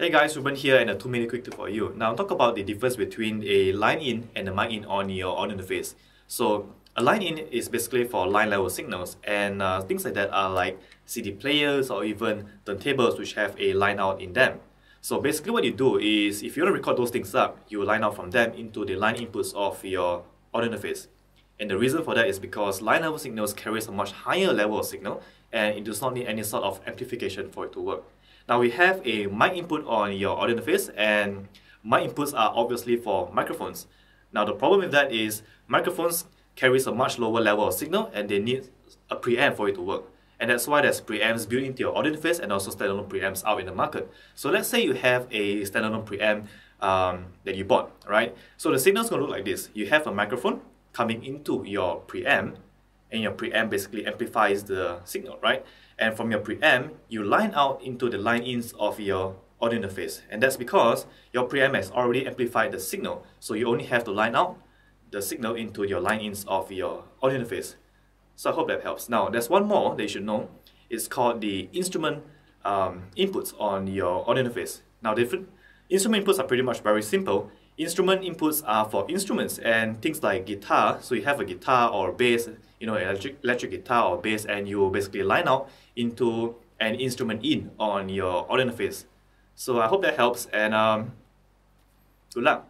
Hey guys, Reuben here and a 2 minute quick tip for you. Now talk about the difference between a line in and a mic in on your audio interface. So a line in is basically for line level signals and uh, things like that are like CD players or even turntables which have a line out in them. So basically what you do is if you want to record those things up, you line out from them into the line inputs of your audio interface. And the reason for that is because line level signals carries a much higher level of signal and it does not need any sort of amplification for it to work. Now we have a mic input on your audio interface and mic inputs are obviously for microphones. Now the problem with that is microphones carries a much lower level of signal and they need a preamp for it to work. And that's why there's preamps built into your audio interface and also standalone preamps out in the market. So let's say you have a standalone preamp um, that you bought, right? So the signal is going to look like this. You have a microphone coming into your preamp and your preamp basically amplifies the signal, right? And from your preamp, you line out into the line-ins of your audio interface. And that's because your preamp has already amplified the signal. So you only have to line out the signal into your line-ins of your audio interface. So I hope that helps. Now, there's one more that you should know. It's called the instrument um, inputs on your audio interface. Now, different instrument inputs are pretty much very simple. Instrument inputs are for instruments and things like guitar. So you have a guitar or bass, you know, electric, electric guitar or bass, and you basically line out into an instrument in on your audio interface. So I hope that helps and um, good luck.